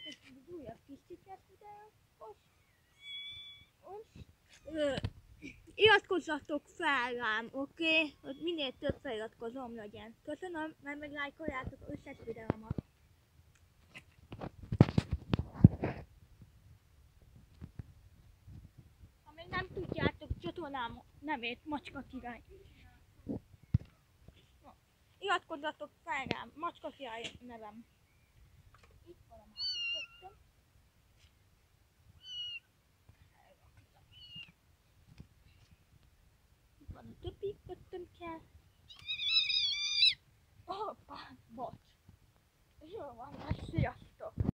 Elkezdtük az újabb kis cikket videóhoz. Most ö, iratkozzatok fel rám, oké? Okay? Hogy minél több feliratkozom legyen. Köszönöm, mert meg lájkoljátok összes videómat. Ha még nem tudjátok csatornám nevét, Macska Király. Iratkozzatok fel rám, Macska Király nevem. Itt van a másik man dupi pod tym kel. O, pan bot. Że ona się